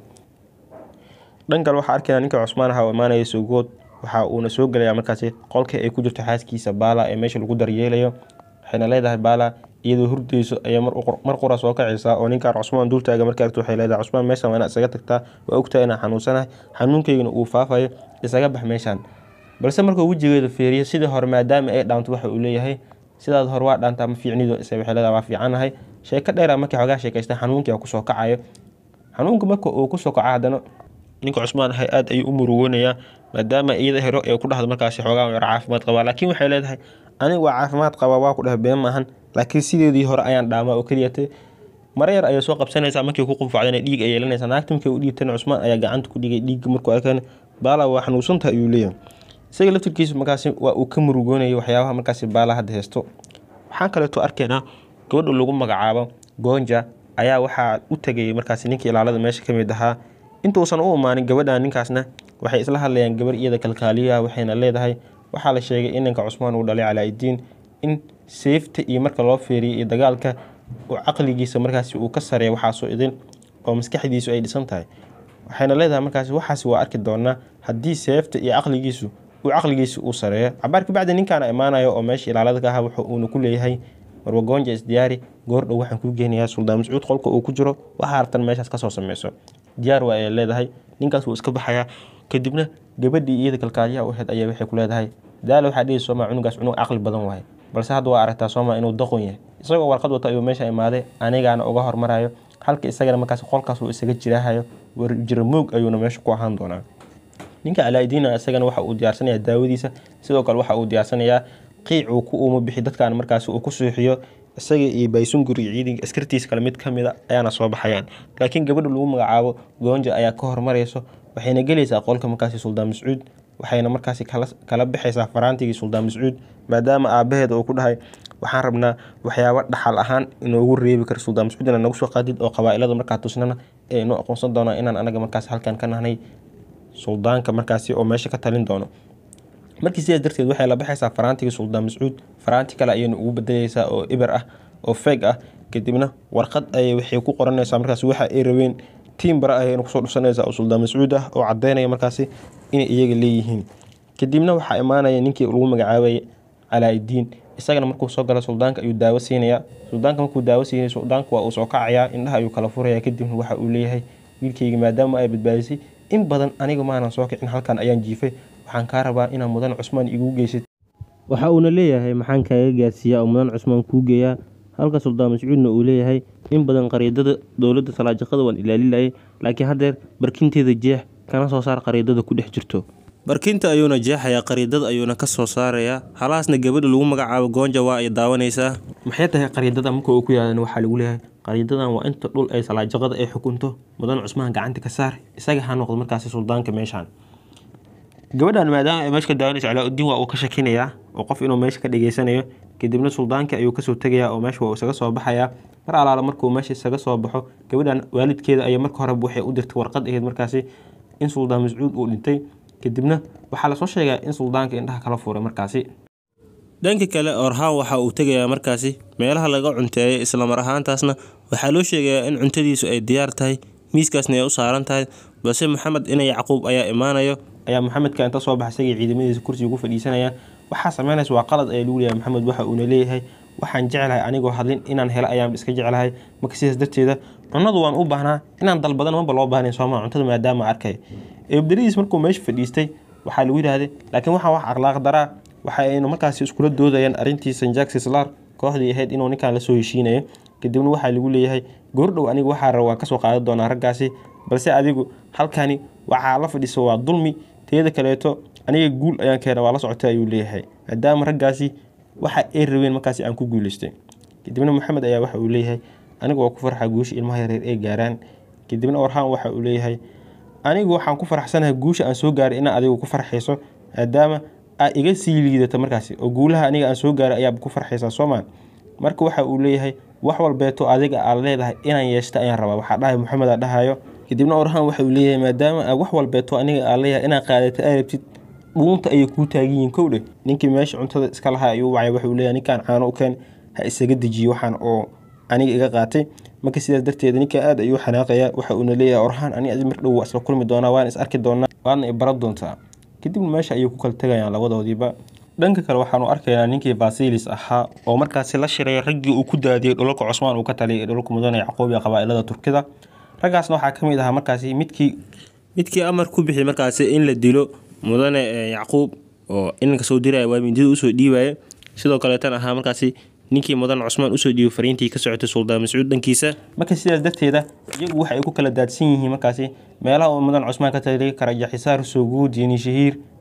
Dhan kale waxaa arkaya ninka cusmaan aha oo imaanaya sugood waxa uuna soo gelayaa markaasi qolkii ay ku jirto xaaskiisa baala ee meesha lagu daryeelayo. Waxayna leedahay baala iyadoo hurdeyso ayaa mar qura soo kacaysaa oo ninkaan cusmaan duultaaga marka argto waxay leedahay cusmaan meeshan waa inaad isaga tagtaa waa ogtahay inaan xanuunsanahay xanuunkaygana uu faafayo isaga bax meeshaan balse markuu wejigeeda feeriyo sidii hore maadaama ay dhaanto waxa uu leeyahay sidaad hore waa dhaantaa ma fiicnido leedahay waa fiicanahay. Sheeko dheera markii xogaa sheekaystay xanuunkii ku soo kacayo. Xanuunka marka uu ku soo kaco haddana ninka cusmaan ahay aada ayuu u murugoonayaa maadaama iyada hero ee ku dhahda markaasi xoogaa yar caafimaad qabaa. Laakiin waxay leedahay aniga waa caafimaad qabaa waa ku dheh been maahan laakiin sideedii hore ayaan dhaamaa oo keliyatay mara yar ayay soo qabsanaysaa markii ku qunfacdana dhiig ay yeelanaysaa. Naagta markay u dhiibtana cusmaan ayaa gacanta ku dhigay dhiigga markuu arkeen baala waa xanuunsantaha ayuu leeyahay isaga laftirkiisa markaasi waa uu ka murugoonayay waxyaabaha markaasi baala hadda haysto. Waxaan kaleeto arkaynaa gabadha lagu magacaabo goonja ayaa waxaa u tegayay markaasi ninkii ilaalada meesha ka mid ahaa. Intuusan u imaanin gabadhan ninkaasna waxay isla hadlayaan gabar iyada kalkaaliyaha waxayna leedahay waxaa la sheegay in ninka cusmaan uu dhalay calaa-idiin in seefta iyo marka loo feeriyay iyo dagaalka caqligiisa markaasi uu ka sareeya waxaasoo idin oo maskaxdiisu ay dhisan tahay. Waxayna leedahay markaasi waxaas waa arki doonaa haddii seefta iyo caqligiisu uu caqligiisu uu sareeyo. Cabaar kabacdi ninkaana imaanayo oo meesha ilaalada ka aha wuxuu uuna ku leeyahay marwagoonja isdiyaari goordhow waxaan kuu geenayaa suldaan mascuud qolka uu ku jiro. Waxaa rabtan meeshaas ka soo sameyso diyaar waa ay leedahay. Ninkaas wuu iska baxayaa. Kadibna gabadhii iyada kalkaaliyaha u ayaa waxay ku leedahay daala waxaa dhihi sooma cunugaas cunug caqli badan waaye. Balse hadda waa aragtaa sooma inuu doqon yahay. Isagoo warqad wata ayuu meesha imaaday anigaana uga hormarayo halka isagana markaas qolkaas uu isaga jiraahayo. Warjiramoog ayuuna meesha ku ahaan doonaa ninka alaa'idiina isagana waxa uu diyaarsanayaa daawadiisa sidoo kale waxa uu diyaarsanayaa qiic uu ku uuma bixi dadkan markaasi uu ku suuxiyo isaga iyo baysunguri ciidanka. Askartiisa kale mid ka mid a ayaana soo baxayaan. Laakiin gabadha lagu magacaabo goonja ayaa ka hormarayso waxayna gelaysaa qolka markaasi suldaan mascuud waxayna markaasi kala baxaysaa faraantigii suldaan mascuud maadaama aabaheeda uu ku dhahay waxaan rabnaa waxyaabo dhaxal ahaan inoogu reebi kara suldaan mascuud inaan nagu soo qaadid oo qabaa-ilada markaa tusnana ee aqoonsan doonaa inaan anaga markaasi halkan ka nahnay suldaanka markaasi oo meesha ka talin doono. Markii sidaas darteed waxay la baxaysaa faraantigii suldaan mascuud. Faraanti kale ayayna ugu bedelaysaa oo iber ah oo feeg ah. Kadibna warqad ayay waxay ku qoranaysaa markaas waxa ay rabeen tiim ayayna ku soo dhusanaysaa oo suldaan mascuud ah oo cadeynaya markaasi inay iyaga leeyihiin. Kadibna waxaa imaanaya ninkii lagu magacaabayay calaa-idiin isagana markuu soo gala suldaanka ayuu daawo siinayaa. Suldaanka markuu daawo siinaya suldaanku waa uu soo kacayaa indhaha ayuu kala furaya kadibna waxa uu leeyahay wiilkayga maadaama ay badbaadisay in badan aniga maanan soo kicin halkan ayaan jiifay. Waxaan kaa rabaa inaa mudan cusmaan igu geysid. Waxa uuna leeyahay maxaan kaaga gaarsiiyaa oo mudan cusmaan kuu geeyaa. Halka suldaan mascuudna uu leeyahay in badan qariidada dowladda salaajaqada waan ilaalilayay laakiin haddeer barkinteeda jeex kana soo saar qariidada ku dhex jirto barkinta ayuuna jeexayaa qariidada ayuuna ka soo saarayaa. Halaasna gabadha lagu magacaabo goonja waa ay daawanaysaa. Maxay tahay qariidada marka uu ku yaadan waxaa lagu leeyahay? Qariidadan waa inta dhul ay salaajaqada ay xukunto. Mudan cusmaan gacanta ka saar. Isaga ha noqdo markaasi suldaanka meeshaan. Gabadhan maadaama ay meesha ka daawanayso calaa-udiin waa uu ka shakinayaa oo qof inuu meesha ka dhageysanayo kadibna suldaanka ayuu ka soo tegayaa oo meesha waa isaga soo baxayaa. Mar alaala markuu meesha isaga soo baxo gabadhan waalidkeeda ayaa marka horeba waxay u dirtay warqad ahayd markaasi in suldaan mascuud uu dhintay kadibna waxaa la soo sheegaa in suldaanka indhaha kala furay markaasi. Dhanka kale orhaan waxa uu tegayaa markaasi meelaha laga cunteeyay islamar ahaantaasna waxaa loo sheegayaa in cuntadiisu ay diyaar tahay miiskaasna ay u saaran tahay balse maxamed ina yacquub ayaa imaanayo. Ayaa maxamedka inta soo baxa isagii ciidamadiisa kursiga ku fadhiisanayaan. Waxaa sameynaysa waa qalad ayaa lagu leeyahay maxamed waxa uuna leeyahay. Waxaan jeclahay anigoo hadlin inaan helo ayaan iska jeclahay. Marka sidaas darteeda cunadu waan u baahnaa inaan dalbadan maba loo baahnayn sooma cuntada maadaama arkay eebdaridiis markuu meesha fadhiistay waxaa lagu yidhahday laakiin waxaa wax akhlaaq daraa. Waxa aynu markaasi iskula doodayaan arrintii sanjaak sislar kooxdii ahayd inuu ninkan la soo heshiinayo kadibna waxaa lagu leeyahay goordhow aniga waxaa raba waan ka soo qaadan doonaa raggaasi balse adigu halkani waxaa la fadhiisa waa dulmi. Teeda kaleeto aniga guul ayaan keena waa la socotay ayuu leeyahay. Maadaama raggaasi waxa ay rabeen markaasi aan ku guuleystay. Kadibna maxamed ayaa waxa uu leeyahay aniga waa ku farxa guusha ilmaha yareer ay gaaraan. Kadibna orhaan waxa uu leeyahay anigu waxaan ku faraxsanahay guusha aan soo gaaray inaa adigu ku farxayso maadaama aa iga sii liidato markaasi oo guulaha aniga aan soo gaaray ayaaba ku farxaysaa soomaa marka waxa uu leeyahay wax walbeeto adiga aad leedahay inaan yeeshta ayaan rabaa. Waxaa dhahay maxamed aa dhahayo kadibna orhaan waxa uu leeyahay maadaama aa wax walbeeto aniga aad leeyahay inaad qaadato aa rabtid dhuunta ayay kuu taagiyiin kowdhe ninkii meesha cuntada iska lahaa ayuu wacay. Waxuu leeyahay ninkaan caano u keen ha isaga dejiyo waxaan oo aniga iga qaatay marka sidaas darteeda ninka aad ayuu xanaaqaya waxa uuna leeyahay orhaan ani adi mar dhow isla kulmi doonaa waana is arki doonaa waadna ibaran doontaa. Kadibna meesha ayay ku kala tegayaan labadoodiiba. Dhanka kale waxaanu arkaynaa ninkii basilis ahaa oo markaasi la shiray raggii uu ku daadiyey dhulalka cusmaan uu ka taliyay ee dhulalka mudane yacquub iyo qabaa-ilada turkida. Raggaasna waxaa ka mid ahaa markaasi midkii midkii amar ku bixi markaasi in la dilo mudane yacquub oo inanka soo diraya waa mindida u soo dhiibaya sidoo kaleetan ahaa markaasi ninkii mudan cusmaan u soo dhiibay fariintii ka socotay suldaan mascuud dhankiisa. Marka sidaas darteeda iyagu waxa ay ku kala daadsan yihiin markaasi. Meelaha uu mudan cusmaan ka taliyay karajaxisaar soguud yeni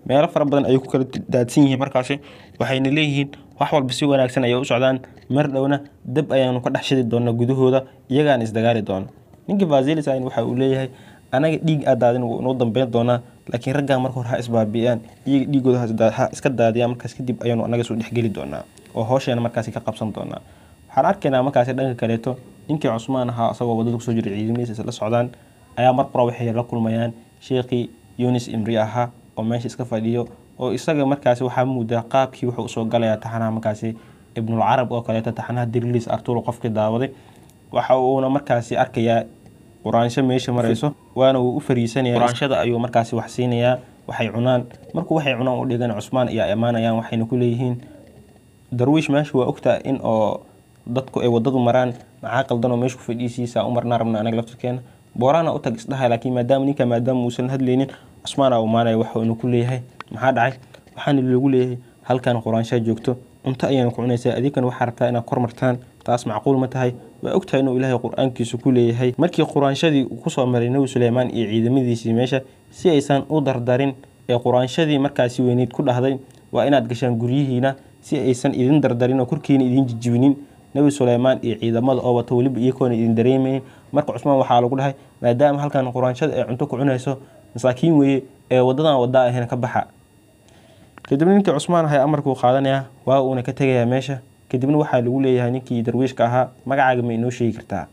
meelo fara badan ayay ku kala daadsan yihiin markaasi. Waxayna leeyihiin wax walba si wanaagsan ayay u socdaan. Mar dhowna dab ayaanu ka dhex shidi doona gudahooda iyagaana isdagaali doona ninkii vasilis waxa uu leeyahay anaga dhiig aad daadin wuu inoo dambeyn doonaa laakiin raggaa marka hore ha isbaabi'iyaan iyaga dhiigooda ha iska daadiyaan markaas kadib ayaanu anaga soo dhexgeli doonaa oo howsheena markaasi ka qabsan doonaa waxaan arkaynaa markaasi dhanka kaleeto ninkii cusmaan ahaa asagoo waddada ku soo jiray ciidamadiisa isla socdaan ayaa mar qura waxay la kulmayaan. Sheekhii yunis imri ahaa oo meesha iska fadhiyo oo isaga markaasi waxaa muudaa qaabkii wuxuu u soo galayaa taxanaha markaasi. Ibnulcarab oo kaleeto taxanaha dirliis artulo qofkii daawaday waxa uuna markaasi arkayaa quraansho meesha marayso waana wuu u fariisanaya quraanshada ayuu markaasi wax siinayaa waxay cunaan. Markuu waxay cunaan u dhigan cusmaan ayaa imaanayaan waxayna ku leeyihiin darwiish meesha waa ogtaa in oo dadku ay wadadu maraan. Maxaa qaldanoo meesha ku fadhiisiisa u rabna anaga laftirkeena boorana u tag isdhahay laakiin maadaama ninka maadaama uusan hadlaynin cusmaana umaanaya waxa inu ku leeyahay. Maxaa dhacay? Waxaana lagu leeyahay halkan quraanshaa joogto. Cunto ayaana ku cunaysaa adinkana waxaa rabtaa inaad kor martaan. Taas macquul ma tahay. Waa ogtahay inuu ilaahay qur'aankiisu ku leeyahay. Markii quraanshadii ku soo maray nebi suleymaan iyo ciidamadiisii meesha si aysan u dardarin ee quraanshadii markaasi weyneyd ku dhahday waa inaad gashaan guryihiina si aysan idin dardarin oo korkiina idin jijibinin. Nebi suleymaan iyo ciidamada oo wata weliba iyakoona idin dareemayn marka cusmaan waxaa lagu dhahay maadaama halkan quraanshada ay cunto ku cunayso masaakiin weeye ee wadadan wadaa ahayna ka baxa. Kadibna ninkii cusmaan ahay amarkuu qaadanayaa waa uuna ka tegayaa meesha. Kadibna waxaa lagu leeyahay ninkii darwiishka ahaa magacaaga ma inoo sheegi kartaa.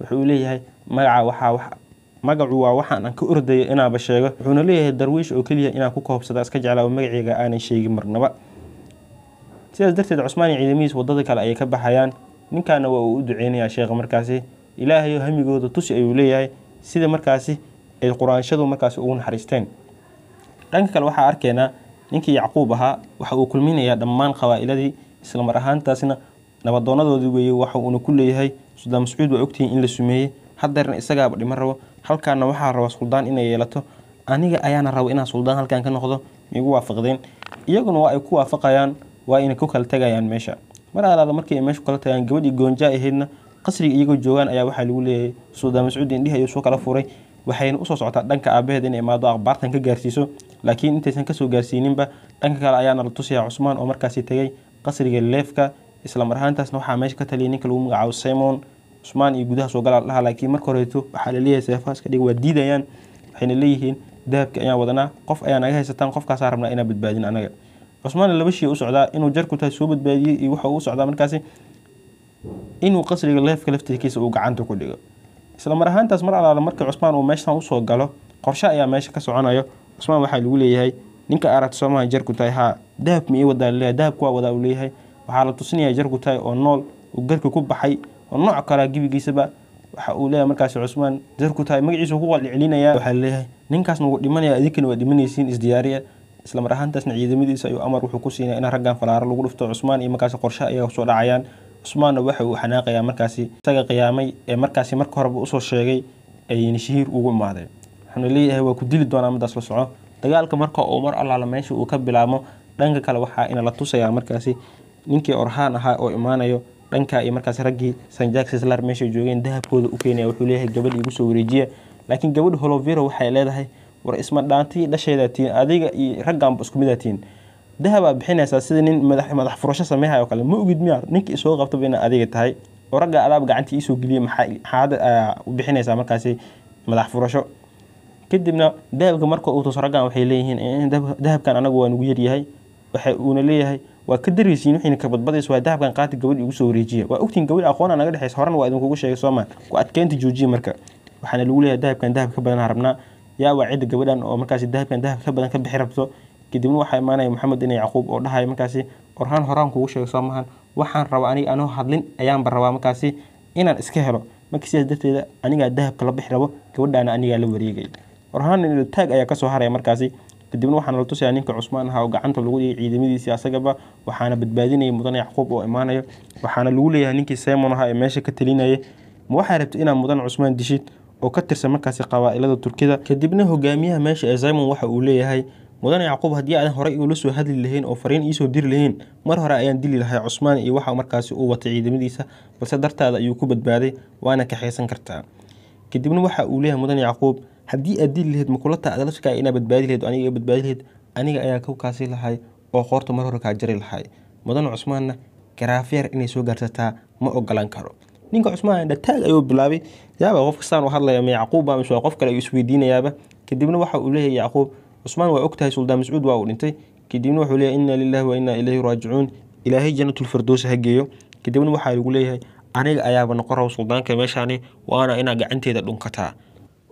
Wuxuu leeyahay magaca waxaa magacu waa waxaan aan ka ordayo inaaba sheego. Wuxuuna leeyahay darwiish oo keliya inaan ku koobsada iska jeclaa magaceyga aanan sheegin marnaba sidaas darteed cusmaan iyo ciidamihiis waddada kale ayay ka baxayaan. Ninkaana waa uu u duceynayaa sheekha markaasi. Ilaahayo hamigooda tusi ayuu leeyahay sida markaasi ay quraanshadu markaasi ugu naxariisteen. Dhanka kale waxaa arkaynaa ninkii yacquub ahaa waxa uu kulminayaa dhammaan qabaa'iladii islamar ahaantaasna nabadoonadoodii weeye waxa uuna ku leeyahay suldaan mascuud waa ogtihiin in la sumeeyey. Hadeerna isagaaba dhiman rabo. Halkaana waxaa raba suldaan inay yeelato. Aniga ayaana rabo inaan suldaan halkan ka noqdo. Miigu waafaqdeen. Iyaguna waa ay ku waafaqayaan waa inay ku kala tegayaan meesha. Mar alaala markii ay meesha kala tagaan gabadhii goonjaa ahaydna qasriga iyagoo joogaan ayaa waxaa lagu leeyahay. Suldaan mascuud indhihi ayuu soo kala furay. Waxayna u soo socotaa dhanka aabaheed inay imaado akhbaartan ka gaarsiiso. Laakiin intaysan ka soo gaarsiininba dhanka kale ayaana la tusayaa cusmaan oo markaasi tegay qasriga leefka. Islamar ahaantaasna waxaa meesha ka taliyay ninka lagu magacaabo simon. Cusmaan iyo gudaha soo gala dhaha laakiin marka horeeto waxaa la leeyahay seefahaas ka dhig waa diidayaan. Waxayna leeyihiin dahabka ayaan wadanaa qof ayaa naga haysataan qofkaasaa rabnaa inaan badbaadin anaga cusmaanna laba shii u socdaa inuu jarku tahay soo badbaadiyey iyo waxa uu socdaa markaasi inuu qasriga leefka laftirkiisa uu gacanta ku dhigo. Islamar ahaantaas mar alaala markii cusmaan uu meeshan u soo galo qorshe ayaa meesha ka soconayo. Cusmaan waxaa lagu leeyahay ninka aragta soomaha jarku tahay haa dahab ma ii wadaa la leeyahay dahabku waa wadaa uu leeyahay. Waxaa la tusinayaa jarku tahay oo nool uu garka ku baxay oo nooc kalaa gebigiisaba waxa uu leeyahay markaasi cusmaan jarku tahay. Magaciisu ku qalcelinaya waxaa la leeyahay ninkaasna wuu dhimanaya adinkana waa dhimanaysiin isdiyaariya islamar ahaantaasna ciidamadiisa ayuu amar wuxuu ku siinaya in raggan falaaro lagu dhufto cusmaan iyo markaasi qorshe ayaga soo dhacayaan. Cusmaanna waxa uu xanaaqayaa markaasi isaga qiyaamay ee markaasi marka horeba u soo sheegay ayna shahiir ugu imaadeen wuxuuna leeyahay waa ku dili doonaa midaas la soco. Dagaalka marka uu mar allaala meesha uu ka bilaabmo dhanka kale waxaa ina tusayaa markaasi ninkii orhaan ahaa oo imaanayo dhanka iyo markaasi raggii sanjaak sislar meesha joogeen dahabkooda u keenaya wuxuu leeyahay gabadh igu soo wareejiya. Laakiin gabadha holovero waxay leedahay war isma dhaantii dhasheedaa tihiin adiga iyo raggaanba isku midaa dahabaa bixinaysaa sida nin madax furasho sameehay oo kale. Ma ogid miya ninka isoo qabtaba ina adiga tahay oo ragga adaab gacantii iisoo geliyay maxaa hadda u bixinaysaa markaasi madax furasho. Kadibna dahabka marka uu tuso raggan waxay leeyihiin dahabkan anagu waa nugu yaryahay waxa uuna leeyahay waa ka daraysiin wixiina ka badbadayso waa dahabkan qaati gabadh igu soo wareejiya. Waa ogtiin gabadh aqoona naga dhexaysa horena waa idinkugu sheegay soomaa ku adkeynta joojiya marka. Waxaana lagu leeyahay dahabkan dahab ka badan rabnaa yaa waa cidda gabadhan oo markaasi dahabkan dahab ka badan ka bixi rabto. Kadibna waxaa imaanaya maxamed ina yacquub oo dhahaya markaasi orhaan horaan kugu sheegay soo maahan waxaan rabaa aniga anoo hadlin ayaanba rabaa markaasi inaan iska helo. Marka sidaas darteeda anigaa dahabka la bixi rabo gabadhaana anigaa la wareegay. Orhaan taag ayaa ka soo haraya markaasi. Kadibna waxaana la tusayaa ninka cusmaan ahaa oo gacanta lagu dhigay ciidamadiisii asagaba waxaana badbaadinaya mudan yacquub oo imaanayo. Waxaana lagu leeyahay ninkii simon ahaa ee meesha ka talinayay ma waxaa rabta inaad mudan cusmaan dishid oo ka tirsan markaasi qabaa'ilada turkida kadibna hogaamiyaha meesha ee simon waxa uu leeyahay mudan yacquub haddii aadan horey ula soo hadli lahayn oo fariin iisoo diri lahayn mar hore ayaan dili lahay cusmaan iyo waxa markaasi uu watay ciidamadiisa balse dartaada ayuu ku badbaaday waana kaxaysan kartaa. Kadibna waxa uu leeyahay mudan yacquub haddii aad dili lahayd makula taa adalafkaa inaa badbaadi lahayd aniga badbaadi lahayd aniga ayaa ka kaasi lahay oo qoorta mar hore kaa jari lahay. Mudan cusmaanna garaafyar inay soo gaarsataa ma ogolan karo ninka cusmaan dhataag ayuu bilaabay. Yaaba qof kastaan u hadlaya ma yacquubba mise waa qof kale ayuu isweydiinayaaba. Kadibna waxa uu leeyahay yacquub cusmaan waa ogtahay suldaan mascuud waa uu dhintay. Kadibna wuxuu leeyahay inna lillahi wa inna ilayhi raajicuun. Ilaahay janatulfirdows ha geeyo. Kadibna waxaa lagu leeyahay aniga ayaaba noqon rabo suldaanka meeshaani waana inaa gacanteeda dhunkataa.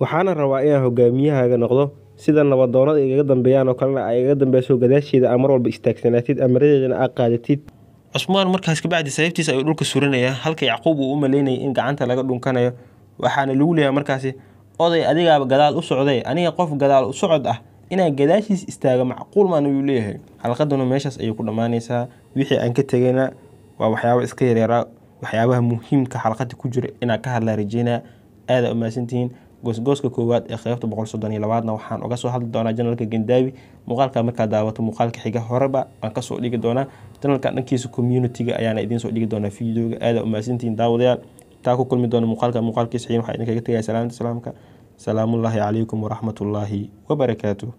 Waxaana rabaa inaan hogaamiyahaaga noqdo sida nabadoonada igaga dambeeyaan oo kalena ay igaga dambeyso gadaasheeda aa mar walba istaagsanaatid amaradeedana aa qaadatid cusmaan markaas kabacdi sababtiisa ayuu dhulka surinayaa halka yacquub uu u maleynayay in gacanta laga dhunkanayo. Waxaana lagu leeyahay markaasi oday adigaaba gadaal u socday aniga qof gadaal u socod ah. Inaa gadaashiis istaaga macquul maan ayuu leeyahay. Xalqaduna meeshaas ayay ku dhammaanaysaa. Wixii aan ka tegayna waa waxyaaba iska yareeraa waxyaabaha muhiimka xalqada ku jira inaa ka hadlaa rajeynaa aada umahadsantihiin goosgooska koowaad ee qeybta boqol soddon iyo labaadna waxaan uga soo hadli doonaa janalka gendaawi muuqaalka markaa daawato muuqaalka xiga horeba waan ka soo dhigi doonaa. Janalka dhankiisa communitiga ayaana idiin soo dhigi doonaa videoga aada umahadsantihiin daawadayaal. Taa ku kulmi doona muuqaalka muuqaalkiisa xiin waxaa idinkaga tegaya salaamta islaamka salaamullaahi calaykum waraxmatullaahi wabarakaatuh